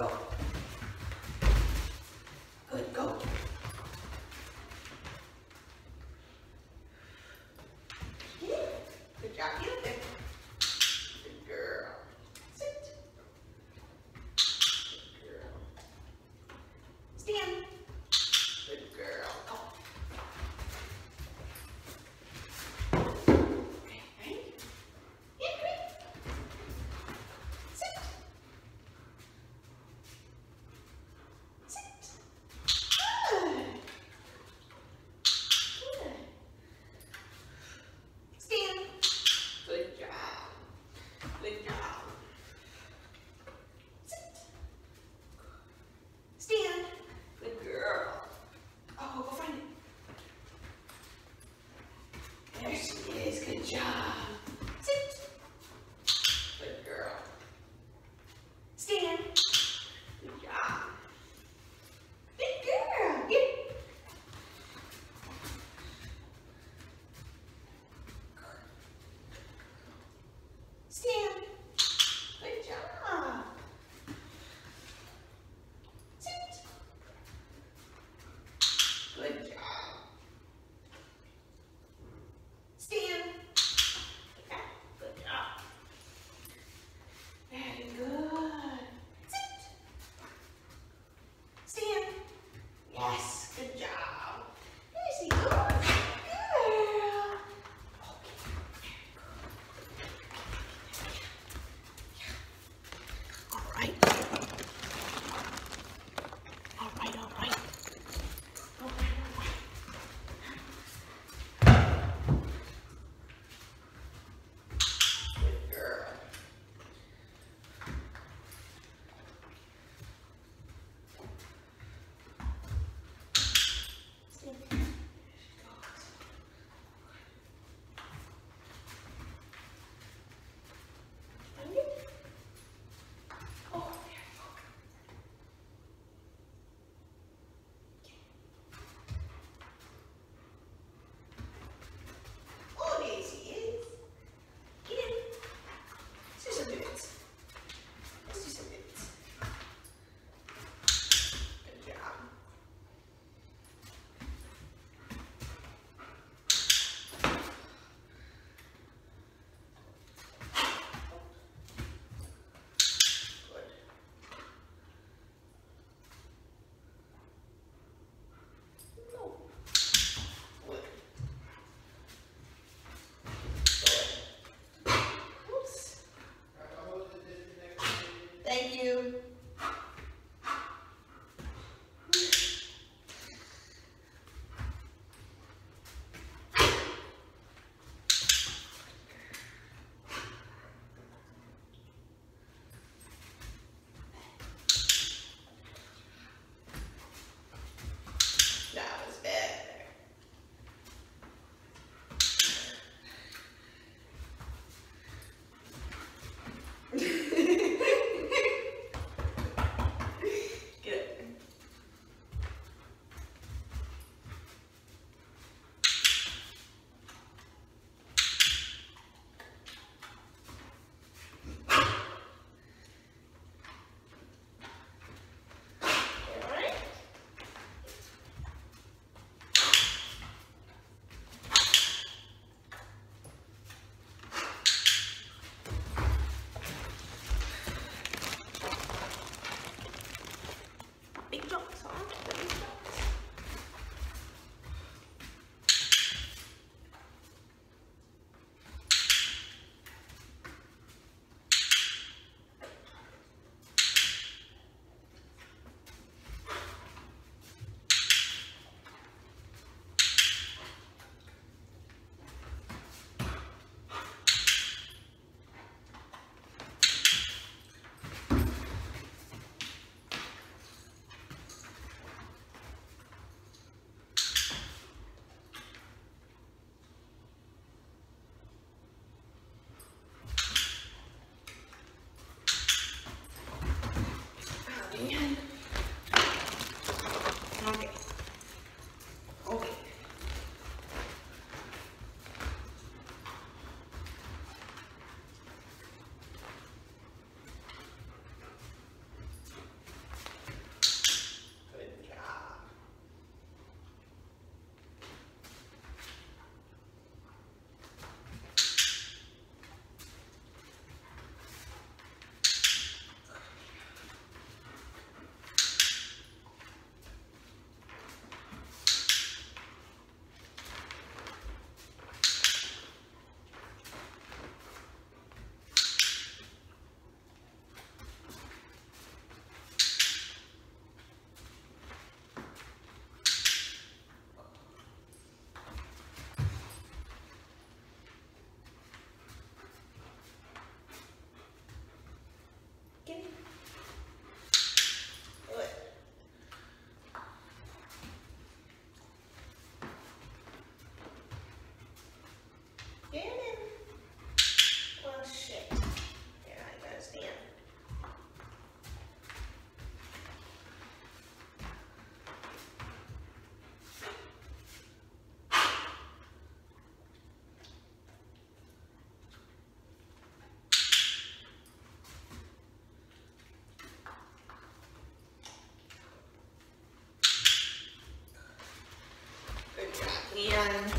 No. and